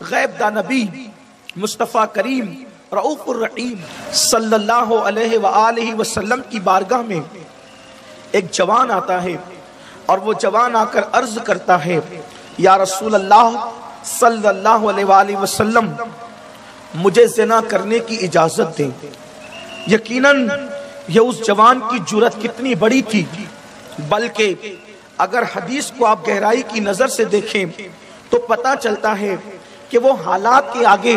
गैब दा नबी, मुस्तफ़ा करीम, रऊफ़ुर रहीम, सल्लल्लाहु अलैहि व आलिहि वसल्लम की बारगाह में एक जवान आता है और वो जवान आकर अर्ज़ करता है, या रसूल अल्लाह सल्लल्लाहु अलैहि वसल्लम, मुझे जिना करने की इजाज़त दें। यकीनन, ये उस जवान की जुरत कितनी बड़ी थी। बल्कि अगर हदीस को आप गहराई की नज़र से देखें तो पता चलता है कि वो हालात के आगे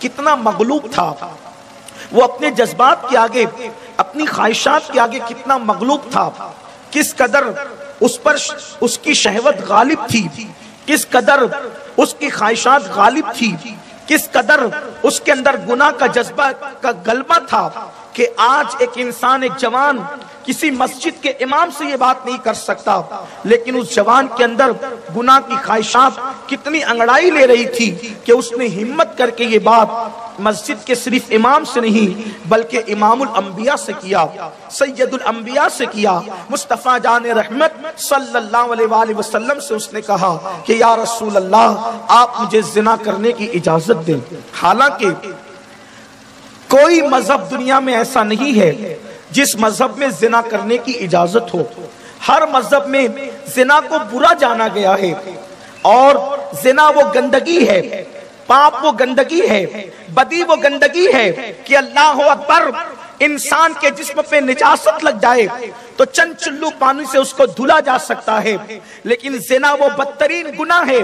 कितना मगलूब था। वो अपने जज्बात के आगे, अपनी ख्वाहिशात के आगे कितना मगलूब था। किस कदर उस पर उसकी शहवत गालिब थी। किस कदर उसकी ख्वाहिशात गालिब थी। किस कदर उसके अंदर गुनाह का जज्बा का गलबा था कि आज एक इंसान, एक जवान किसी मस्जिद के इमाम से ये बात नहीं कर सकता। लेकिन उस जवान के अंदर गुनाह की ख्वाहिशात कितनी अंगड़ाई ले रही थी कि उसने हिम्मत करके ये बात मस्जिद के सिर्फ़ इमाम से नहीं, बल्कि इमामुल अंबिया से किया, सैयदुल अंबिया से किया। मुस्तफ़ा जान रहमत सल्लल्लाहु अलैहि वसल्लम से उसने कहा कि, या रसूल अल्लाह आप मुझे जिना करने की इजाज़त दें। हालाँकि कोई मज़हब दुनिया में ऐसा नहीं है जिस मज़हब में जिना करने की इजाज़त हो, हर मज़हब में जिना को बुरा जाना गया है, और जिना वो गंदगी है, पाप वो गंदगी है, बदी वो गंदगी है, कि अल्लाह अकबर इंसान के जिस्म पे निजासत लग जाए तो चंद चुल्लू पानी से उसको धुला जा सकता है। लेकिन जिना वो बदतरीन गुना है,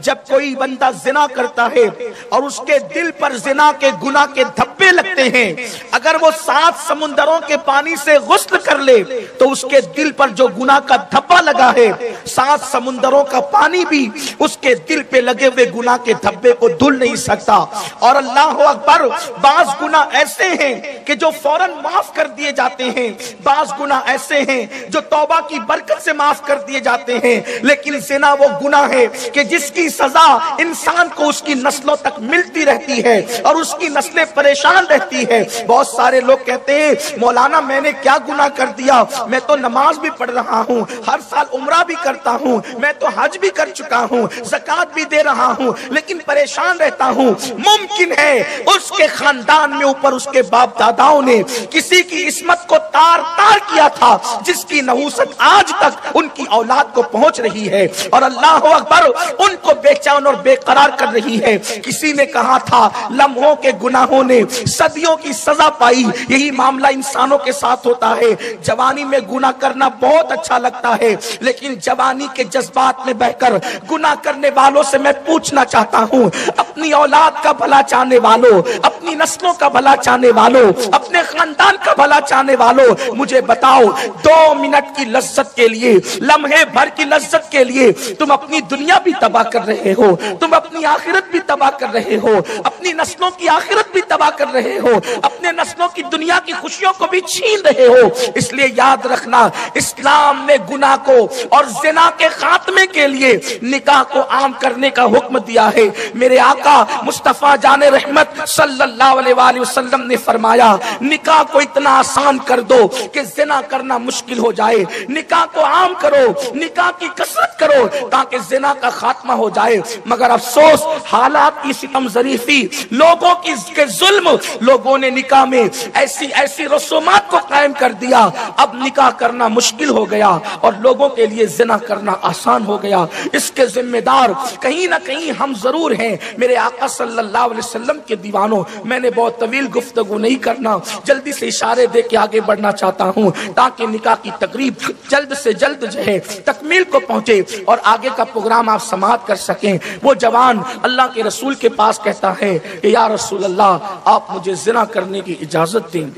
जब कोई बंदा जिना करता है, और उसके दिल पर जिना के गुना के धब्बे लगते हैं। अगर वो सात समुंदरों के पानी से गुस्ल कर ले तो उसके दिल पर जो गुना का धब्बा लगा है, सात समुंदरों का पानी भी उसके दिल पे लगे हुए गुना के धब्बे को धुल नहीं सकता। और अल्लाह अकबर, बाज गुना ऐसे हैं कि जो फ़ौरन माफ़ कर दिए जाते हैं। बाज गुना ऐसे हैं जो तौबा की बरकत से माफ़ कर दिए जाते हैं। लेकिन जिना वो गुना है कि जिसकी सजा इंसान को उसकी नस्लों तक मिलती रहती है और उसकी नस्लें परेशान रहती है। बहुत सारे लोग कहते हैं, मौलाना, मैंने क्या गुना कर दिया? मैं तो नमाज़ भी पढ़ रहा हूँ, हर साल उम्र भी करता हूँ, मैं तो हज भी कर चुका हूँ, जक़ात भी दे रहा हूँ, लेकिन परेशान रहता हूँ। मुमकिन है उसके खानदान में ऊपर उसके बाप दादाओं ने किसी की इसमत को तार तार किया था, जिसकी नहूसत आज तक उनकी औलाद को पहुँच रही है। और अल्लाह अकबर उनको बेचैन और बेकरार कर रही है। किसी ने कहा था, लम्हों के गुनाहों ने सदियों की सजा पाई। यही मामला इंसानों के साथ होता है। जवानी में गुना करना बहुत अच्छा लगता है। लेकिन जवानी के जज्बात में बहकर गुना करने वालों से मैं पूछना चाहता हूँ, अपनी औलाद का भला चाहने वालों, अपनी नस्लों का भला चाहने वालों, अपने खानदान का भला चाहने वालों, मुझे बताओ, दो मिनट की लज्जत के लिए, लम्हे भर की लज्जत के लिए तुम अपनी दुनिया भी तबाह कर रहे हो, तुम अपनी आखिरत भी तबाह कर रहे हो, अपनी नस्लों की आखिरत भी तबाह कर रहे हो, अपने नस्लों की दुनिया की खुशियों को भी छीन रहे हो। इसलिए याद रखना, इस्लाम ने गुनाह को और जिना के खात्मे के लिए निकाह को आम करने का हुक्म दिया है। मेरे आका मुस्तफ़ा जाने रहमत सल्लल्लाहु वसल्लम ने फरमाया, निकाह को इतना आसान कर दो कि जिना करना मुश्किल हो जाए। निकाह को आम करो, निकाह की कसरत करो ताकि जिना का खात्मा हो जाए। मगर अफसोस, हालात की सितम जरीफी लोगों के जुल्म लोगों ने निकाह में ऐसी ऐसी रसूमात को कायम कर दिया। अब निकाह करना मुश्किल हो गया और लोगों के लिए जिना करना आसान हो गया। इसके जिम्मेदार कहीं ना कहीं हम ज़रूर हैं। मेरे आका सल्लल्लाहु अलैहि वसल्लम के दीवानों, मैंने बहुत तवील गुफ्तगु नहीं करना। जल्दी से इशारे दे के आगे बढ़ना चाहता हूँ ताकि निकाह की तकरीब जल्द से जल्द जो है, तकमील को पहुँचे और आगे का प्रोग्राम आप समाप्त कर सकें। वो जवान अल्लाह के रसूल के पास कहता है कि, या रसूल अल्लाह आप मुझे जिना करने की इजाज़त दें।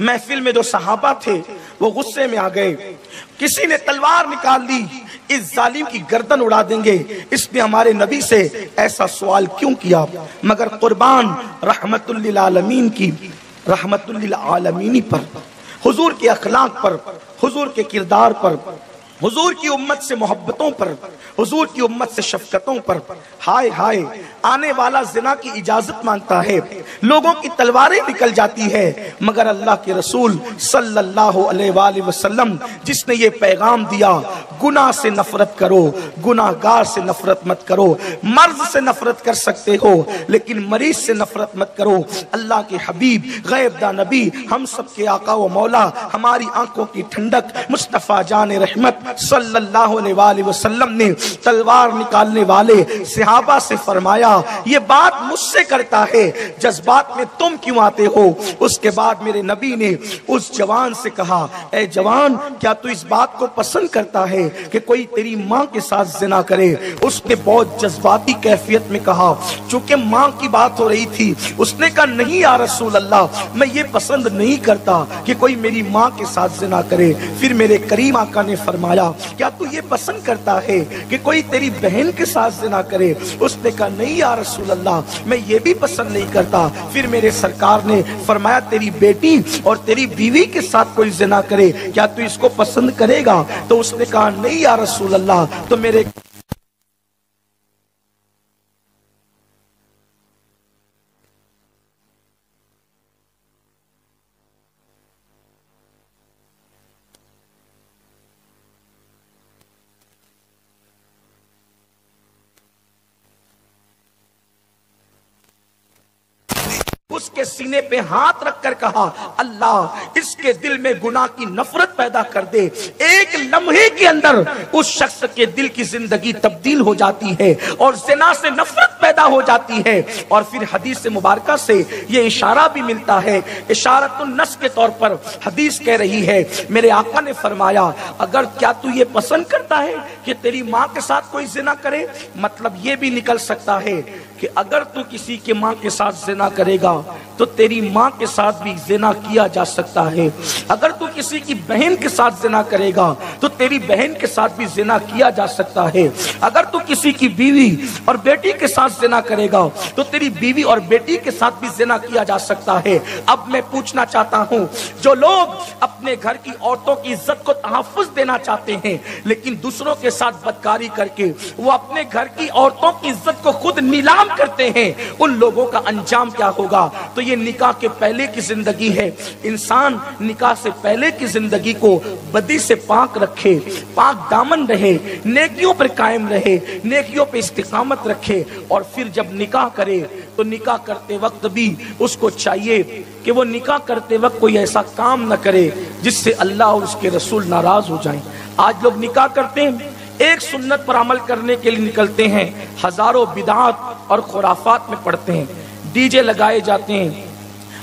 महफिल में जो सहाबा थे, वो गुस्से में आ गए। किसी ने तलवार निकाल ली इस जालिम की गर्दन उड़ा देंगे। इसने हमारे नबी से ऐसा सवाल क्यों किया? मगर कुर्बान रहमतुल्लिल आलमीन की, रहमतुल्लिल आलमीनी पर, हुजूर के अखलाक पर, हुजूर के किरदार पर हुजूर की उम्मत से मोहब्बतों पर, हुजूर की उम्मत से शफकतों पर, हाय हाय, आने वाला जिना की इजाज़त माँगता है। लोगों की तलवारें निकल जाती है, मगर अल्लाह के रसूल सल्लल्लाहु अलैहि वसल्लम, जिसने ये पैगाम दिया, गुनाह से नफरत करो, गुनाहगार से नफरत मत करो मर्ज से नफरत कर सकते हो, लेकिन मरीज़ से नफरत मत करो। अल्लाह के हबीब, गैबदा नबी, हम सब के आका व मौला, हमारी आँखों की ठंडक, मुस्तफ़ा जान रहमत वसल्लम ने तलवार निकालने वाले सिहाबा से फरमाया, ये बात मुझसे करता है, जज्बात में तुम क्यों आते हो? उसके बाद मेरे नबी ने उस जवान से कहा, ए जवान, क्या तू इस बात को पसंद करता है कि कोई तेरी माँ के साथ जिना करे? उसने बहुत जज्बाती कैफियत में कहा, चूँकि माँ की बात हो रही थी, उसने कहा, नहीं या रसूल अल्लाह मैं ये पसंद नहीं करता कि कोई मेरी माँ के साथ जिना करे। फिर मेरे करीम आका ने फरमाया क्या तू ये पसंद करता है कि कोई तेरी बहन के साथ जिना करे? उसने कहा, नहीं या रसूल अल्लाह मैं ये भी पसंद नहीं करता। फिर मेरे सरकार ने फरमाया, तेरी बेटी और तेरी बीवी के साथ कोई जिना करे, क्या तू इसको पसंद करेगा? तो उसने कहा, नहीं यार रसूल अल्लाह तो मेरे उसके सीने पे हाथ रखकर कहा, अल्लाह, इसके दिल में गुनाह की नफरत पैदा कर दे। एक लम्हे के अंदर उस शख्स के दिल की ज़िंदगी तब्दील हो जाती है और जिना से नफरत पैदा हो जाती है। और फिर हदीस से मुबारक से ये इशारा भी मिलता है। इशारत नस के तौर पर हदीस कह रही है, मेरे आका ने फरमाया, अगर क्या तू ये पसंद करता है कि तेरी माँ के साथ कोई जिना करे मतलब ये भी निकल सकता है कि अगर तू किसी के माँ के साथ जिना करेगा तो तेरी माँ के साथ भी जिना किया जा सकता है। अगर तू किसी की बहन के साथ जिना करेगा तो तेरी बहन के साथ भी जिना किया जा सकता है। अगर तू किसी की बीवी और बेटी के साथ जिना करेगा तो तेरी बीवी और बेटी के साथ भी जिना किया जा सकता है। अब मैं पूछना चाहता हूँ, जो लोग अपने घर की औरतों की इज़्ज़त को तहफुज देना चाहते हैं, लेकिन दूसरों के साथ बदकारी करके वो अपने घर की औरतों की इज़्ज़त को खुद नीलाम करते हैं। उन लोगों का अंजाम क्या होगा? तो ये निकाह के पहले की ज़िंदगी है। इंसान निकाह से पहले की ज़िंदगी को बदी से पाक रखे, पाक दामन रहे, नेकियों पर कायम रहे, नेकियों पे इस्तिकामत रखे और फिर जब निकाह करे तो निकाह करते वक्त भी उसको चाहिए कि वो निकाह करते वक्त कोई ऐसा काम न करे जिससे अल्लाह और उसके रसूल नाराज़ हो जाए। आज लोग निकाह करते हैं, एक सुन्नत पर अमल करने के लिए निकलते हैं, हज़ारों बिदात और खुराफात में पड़ते हैं, डीजे लगाए जाते हैं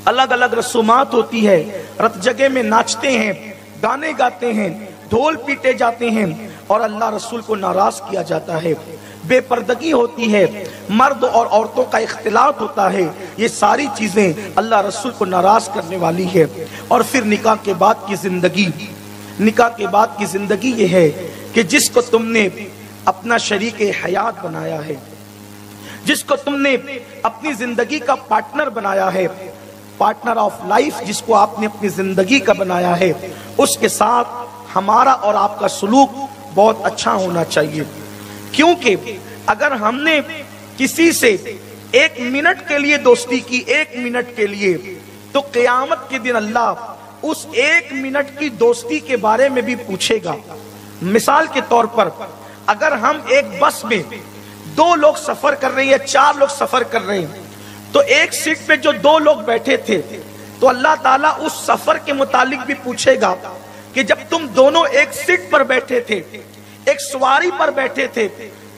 अलग अलग रसूमात होती है, रत जगह में नाचते हैं, गाने गाते हैं, ढोल पीटे जाते हैं और अल्लाह रसूल को नाराज़ किया जाता है। बेपर्दगी होती है। मर्द और औरतों का इख्तिलाफ होता है। ये सारी चीज़ें अल्लाह रसूल को नाराज़ करने वाली है। और फिर निकाह के बाद की ज़िंदगी। निकाह के बाद की ज़िंदगी ये है कि जिसको तुमने अपना शरीक हयात बनाया है। जिसको तुमने अपनी ज़िंदगी का पार्टनर बनाया है। पार्टनर ऑफ़ लाइफ जिसको आपने अपनी ज़िंदगी का बनाया है। उसके साथ हमारा और आपका सलूक बहुत अच्छा होना चाहिए। क्योंकि अगर हमने किसी से एक मिनट के लिए दोस्ती की, एक मिनट के लिए तो क्यामत के दिन अल्लाह उस एक मिनट की दोस्ती के बारे में भी पूछेगा। मिसाल के तौर पर, अगर हम एक बस में दो लोग सफ़र कर रहे हैं चार लोग सफ़र कर रहे हैं तो एक सीट पे जो दो लोग बैठे थे तो अल्लाह ताला उस सफ़र के मुतालिक भी पूछेगा कि जब तुम दोनों एक सीट पर बैठे थे एक सवारी पर बैठे थे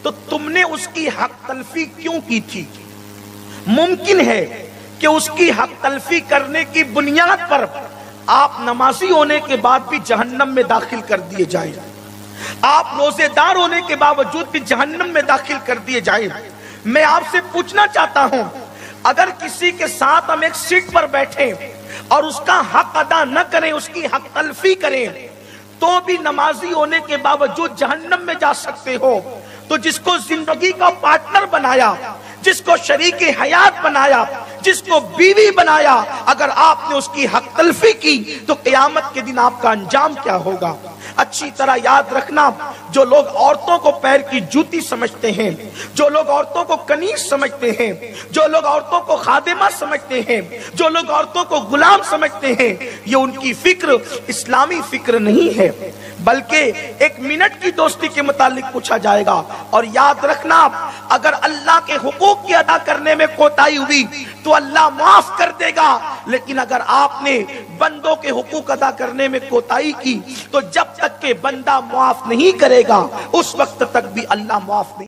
तो तुमने उसकी हक तलफी क्यों की थी? मुमकिन है कि उसकी हक तलफी करने की बुनियाद पर आप नमाजी होने के बाद भी जहन्नम में दाखिल कर दिए जाए। आप रोजेदार होने के बावजूद भी जहन्नम में दाखिल कर दिए जाए। मैं आपसे पूछना चाहता हूँ, अगर किसी के साथ हम एक सीट पर बैठे और उसका हक अदा न करें, उसकी हक तलफी करें तो भी नमाजी होने के बावजूद जहन्नम में जा सकते हो। तो जिसको ज़िंदगी का पार्टनर बनाया, जिसको शरीक हयात बनाया, जिसको बीवी बनाया, अगर आपने उसकी हक तलफी की तो क्यामत के दिन आपका अंजाम क्या होगा? अच्छी तरह याद रखना। जो लोग औरतों को पैर की जूती समझते हैं, जो लोग औरतों को कनीज समझते हैं, जो लोग औरतों को खादिमा समझते हैं, जो लोग औरतों को गुलाम समझते हैं, ये उनकी फ़िक्र, इस्लामी फ़िक्र नहीं है। बल्कि एक मिनट की दोस्ती के मुतालिक पूछा जाएगा। और याद रखना, अगर अल्लाह के हुकूक की अदा करने में कोताही हुई तो अल्लाह माफ़ कर देगा। लेकिन अगर आपने बंदों के हुकूक अदा करने में कोताही की तो जब तक के बंदा माफ़ नहीं करेगा, उस वक्त तक भी अल्लाह माफ़ नहीं